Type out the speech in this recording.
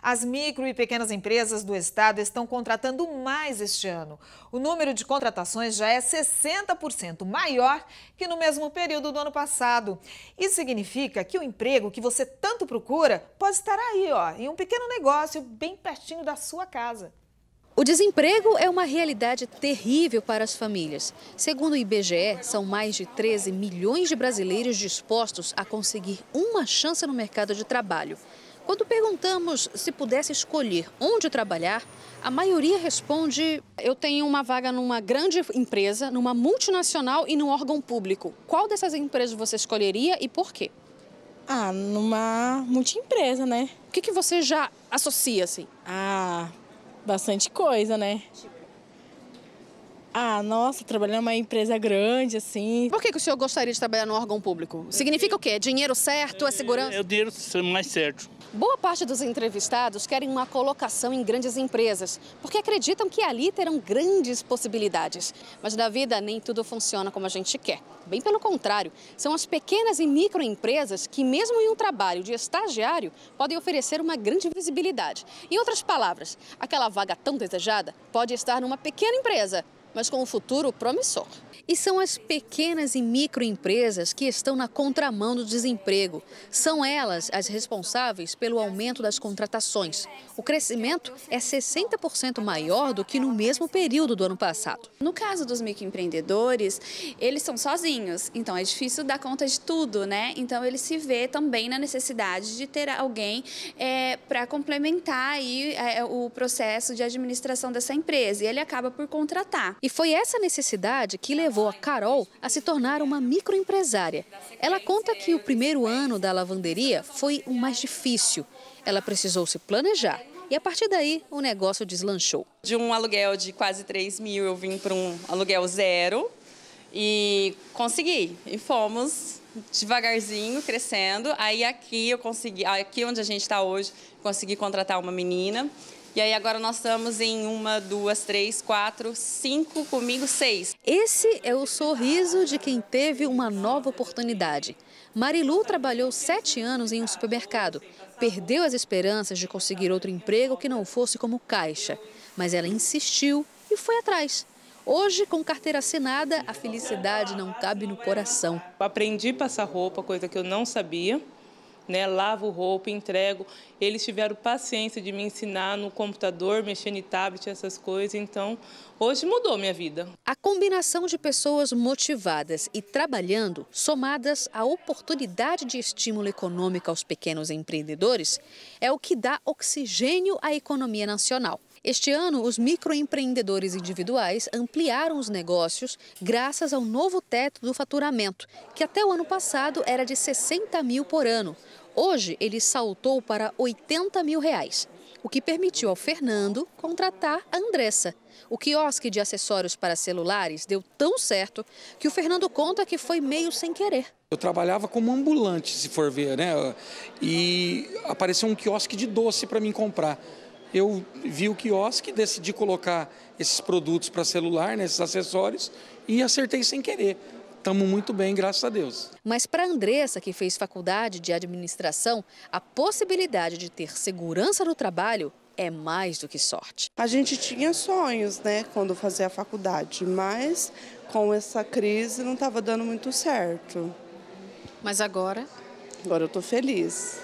As micro e pequenas empresas do estado estão contratando mais este ano. O número de contratações já é 60% maior que no mesmo período do ano passado. Isso significa que o emprego que você tanto procura pode estar aí, ó, em um pequeno negócio bem pertinho da sua casa. O desemprego é uma realidade terrível para as famílias. Segundo o IBGE, são mais de 13 milhões de brasileiros dispostos a conseguir uma chance no mercado de trabalho. Quando perguntamos se pudesse escolher onde trabalhar, a maioria responde: Eu tenho uma vaga numa grande empresa, numa multinacional e num órgão público. Qual dessas empresas você escolheria e por quê? Ah, numa multiempresa, né? O que, que você já associa assim? Ah, bastante coisa, né? Ah, nossa, trabalhar numa empresa grande, assim. Por que, que o senhor gostaria de trabalhar no órgão público? Significa o quê? Dinheiro certo, é segurança? É o dinheiro mais certo. Boa parte dos entrevistados querem uma colocação em grandes empresas, porque acreditam que ali terão grandes possibilidades. Mas na vida nem tudo funciona como a gente quer. Bem pelo contrário, são as pequenas e microempresas que, mesmo em um trabalho de estagiário, podem oferecer uma grande visibilidade. Em outras palavras, aquela vaga tão desejada pode estar numa pequena empresa mas com um futuro promissor. E são as pequenas e microempresas que estão na contramão do desemprego. São elas as responsáveis pelo aumento das contratações. O crescimento é 60% maior do que no mesmo período do ano passado. No caso dos microempreendedores, eles são sozinhos, então é difícil dar conta de tudo, né? Então ele se vê também na necessidade de ter alguém é, para complementar aí, é, o processo de administração dessa empresa. E ele acaba por contratar. E foi essa necessidade que levou a Carol a se tornar uma microempresária. Ela conta que o primeiro ano da lavanderia foi o mais difícil. Ela precisou se planejar e a partir daí o negócio deslanchou. De um aluguel de quase 3 mil, eu vim para um aluguel zero e consegui. E fomos devagarzinho crescendo. Aí aqui eu consegui, aqui onde a gente está hoje, consegui contratar uma menina e aí agora nós estamos em uma, duas, três, quatro, cinco, comigo seis. Esse é o sorriso de quem teve uma nova oportunidade. Marilu trabalhou sete anos em um supermercado. Perdeu as esperanças de conseguir outro emprego que não fosse como caixa. Mas ela insistiu e foi atrás. Hoje, com carteira assinada, a felicidade não cabe no coração. Aprendi a passar roupa, coisa que eu não sabia né? Lavo roupa, entrego. Eles tiveram paciência de me ensinar no computador, mexer em tablet, essas coisas. Então, hoje mudou minha vida. A combinação de pessoas motivadas e trabalhando, somadas à oportunidade de estímulo econômico aos pequenos empreendedores, é o que dá oxigênio à economia nacional. Este ano, os microempreendedores individuais ampliaram os negócios graças ao novo teto do faturamento, que até o ano passado era de 60 mil por ano. Hoje, ele saltou para 80 mil reais, o que permitiu ao Fernando contratar a Andressa. O quiosque de acessórios para celulares deu tão certo que o Fernando conta que foi meio sem querer. Eu trabalhava como ambulante, se for ver, né? E apareceu um quiosque de doce para mim comprar eu vi o quiosque, decidi colocar esses produtos para celular, né, acessórios, e acertei sem querer. Estamos muito bem, graças a Deus. Mas para a Andressa, que fez faculdade de administração, a possibilidade de ter segurança no trabalho é mais do que sorte. A gente tinha sonhos, né, quando fazia a faculdade, mas com essa crise não estava dando muito certo. Mas agora? Agora eu estou feliz.